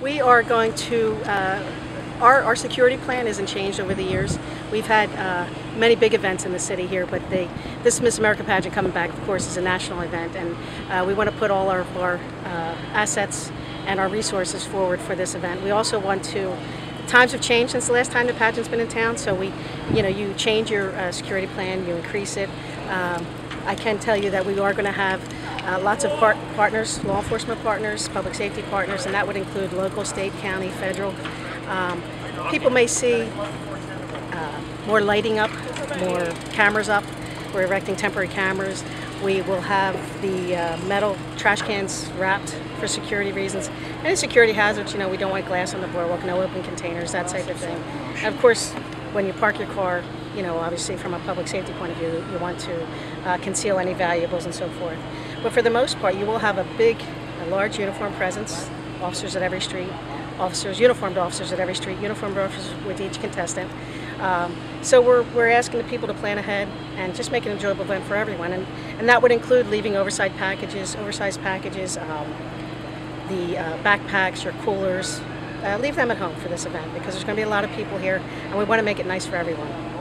We are going to, uh, our, our security plan isn't changed over the years. We've had uh, many big events in the city here, but this Miss America pageant coming back, of course, is a national event, and uh, we want to put all our, our uh, assets and our resources forward for this event. We also want to, times have changed since the last time the pageant's been in town, so we, you know, you change your uh, security plan, you increase it. Um, I can tell you that we are going to have uh, lots of par partners, law enforcement partners, public safety partners, and that would include local, state, county, federal. Um, people may see uh, more lighting up, more cameras up. We're erecting temporary cameras. We will have the uh, metal trash cans wrapped for security reasons. Any security hazards, you know, we don't want glass on the boardwalk, no open containers, that type of thing. And of course, when you park your car, you know, obviously from a public safety point of view, you want to uh, conceal any valuables and so forth. But for the most part, you will have a big, a large uniform presence, officers at every street, officers, uniformed officers at every street, uniformed officers with each contestant. Um, so we're, we're asking the people to plan ahead and just make an enjoyable event for everyone. And, and that would include leaving oversized packages, oversized packages, um, the uh, backpacks, your coolers, uh, leave them at home for this event because there's going to be a lot of people here and we want to make it nice for everyone.